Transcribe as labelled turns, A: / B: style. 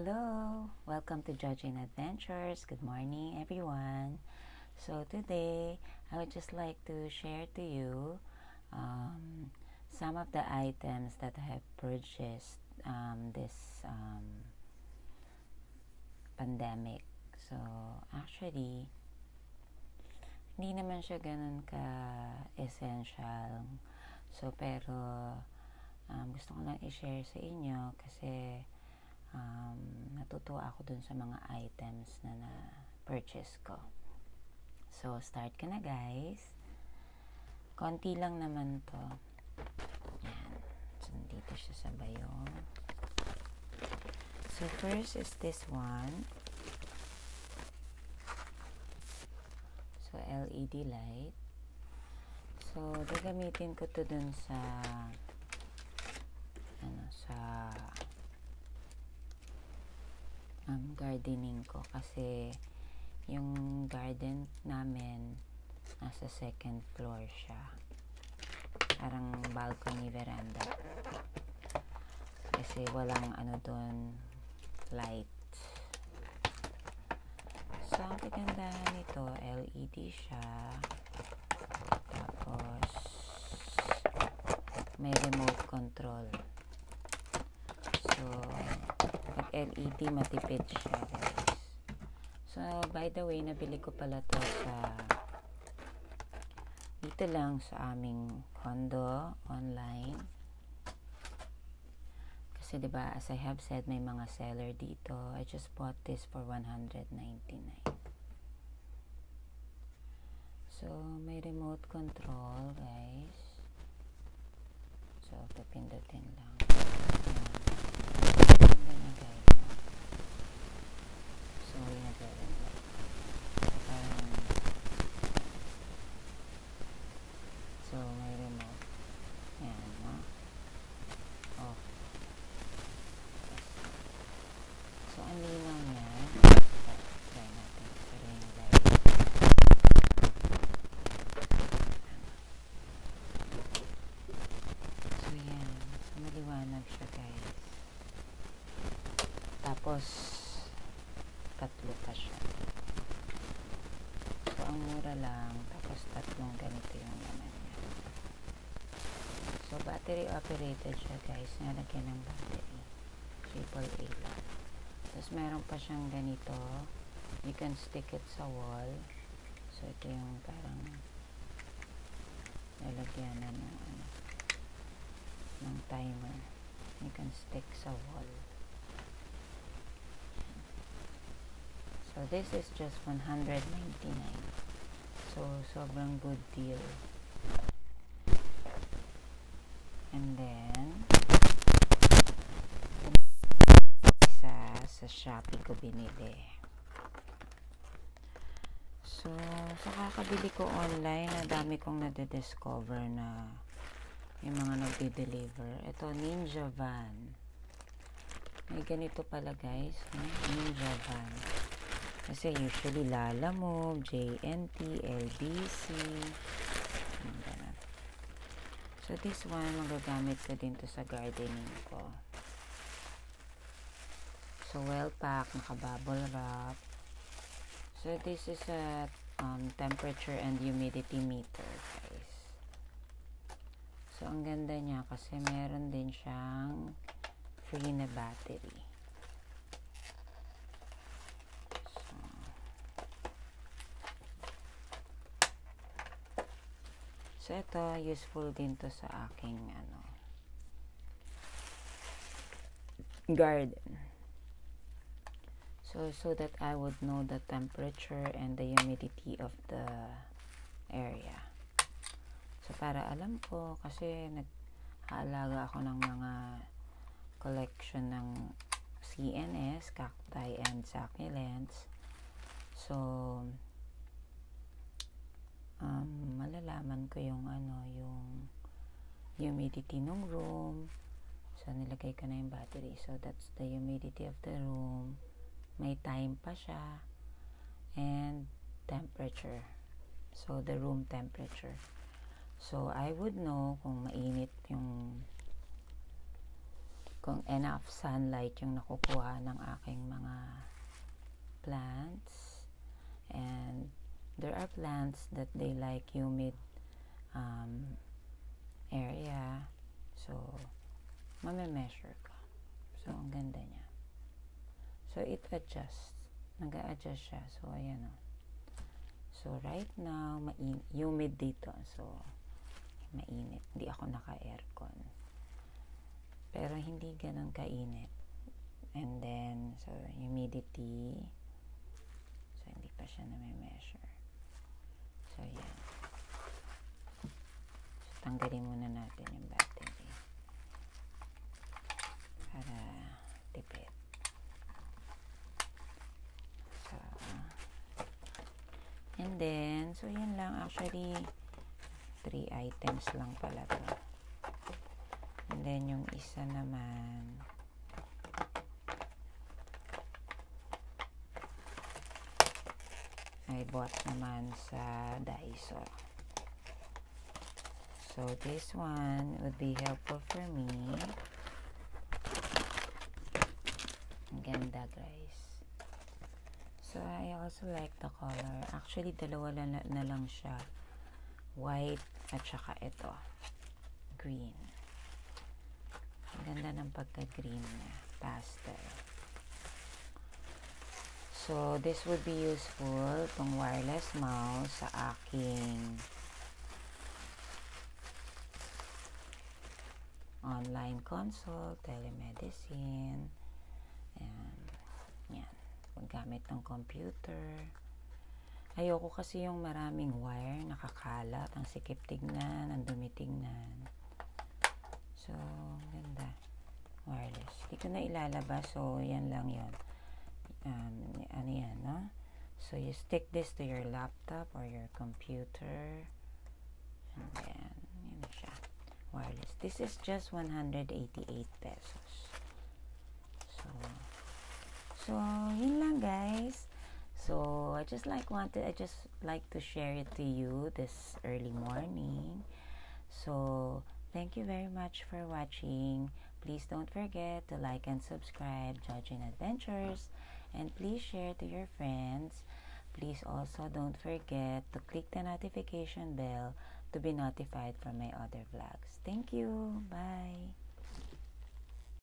A: Hello! Welcome to Judging Adventures. Good morning, everyone. So, today, I would just like to share to you um, some of the items that I have purchased um, this um, pandemic. So, actually, hindi naman siya ganun ka-essential. So, pero, um, gusto ko lang i-share sa inyo kasi natutuwa ako dun sa mga items na na-purchase ko. So, start ka na guys. Konti lang naman to. Yan. So, nandito siya sa bayong. So, first is this one. So, LED light. So, gagamitin ko to dun sa ano, sa um, gardening ko. Kasi yung garden namin nasa second floor siya. Parang balcony veranda. Kasi walang ano doon light. So ang kagandahan nito LED siya. Tapos may remote control so pag LED matipid siya guys. So by the way nabili ko pala to sa dito lang sa aming condo online. Kasi 'di ba as I have said may mga seller dito. I just bought this for 199 so may remote control guys. So pipindutin lang Ayan. Ganda na guys so yun na so, parang So, may remote. Ayan, no? Off. So, ang linaw niya. Try natin. Pero yung light. So, yan. So, maliwanag siya, guys. Tapos, tatlo pa siya. So, ang mura lang. Tapos, tatlong ganito yung laman niya. So, battery operated siya, guys. Nalagyan ng battery. Triple A lang. Tapos, meron pa siyang ganito. You can stick it sa wall. So, ito yung parang lalagyan na ng ano, ng timer. You can stick sa wall. So, this is just 199 So, sobrang good deal. And then, isa sa Shopee ko binili. So, sa kakabili ko online, na dami kong nade-discover na yung mga nagde-deliver. Ito, Ninja Van. May ganito pala guys, no? Ninja Van. Kasi usually Lalamove, JNT, LBC. So, this one, magagamit ko din to sa gardening ko. So, well packed, naka-bubble wrap. So, this is a um, temperature and humidity meter, guys. So, ang ganda niya kasi meron din siyang free na battery. So ito, useful din to sa aking ano, garden. So, so that I would know the temperature and the humidity of the area. So, para alam ko, kasi nag-aalaga ako ng mga collection ng CNS, cacti and succulents. So, um, malalaman ko yung ano, yung humidity ng room. So, nilagay ko na yung battery. So, that's the humidity of the room. May time pa siya. And temperature. So, the room temperature. So, I would know kung mainit yung kung enough sunlight yung nakukuha ng aking mga plants and there are plants that they like humid um, area. So mame-measure ka. So ang ganda niya. So it adjusts. Nag-a-adjust siya. So ayan o so right now main humid dito. So mainit. Hindi ako naka-aircon. Pero hindi ganun kainit. And then so humidity so hindi pa siya na may measure so yan so tanggalin muna natin yung battery. Para tipid. So and then so yan lang. Actually three items lang pala to. And then yung isa naman. I bought naman sa Daiso. So, this one would be helpful for me. Ganda, guys. So, I also like the color. Actually, dalawa na, na lang siya. White at saka ito. Green. Ang ganda ng pagka-green niya. Pastel. So, this would be useful itong wireless mouse sa aking online consult, telemedicine, and yan, paggamit ng computer. Ayoko kasi yung maraming wire, nakakalat, ang sikip tignan, ang dumi tignan. So, ganda. Wireless. Hindi ko na ilalabas, so yan lang yon um, ano yan, no? So, you stick this to your laptop or your computer. And then. Wireless. This is just 188 pesos. So, so, yun lang, guys. So, I just like wanted, I just like to share it to you this early morning. So, thank you very much for watching. Please don't forget to like and subscribe Judging Adventures and please share to your friends. Please also don't forget to click the notification bell to be notified from my other vlogs. Thank you. Bye.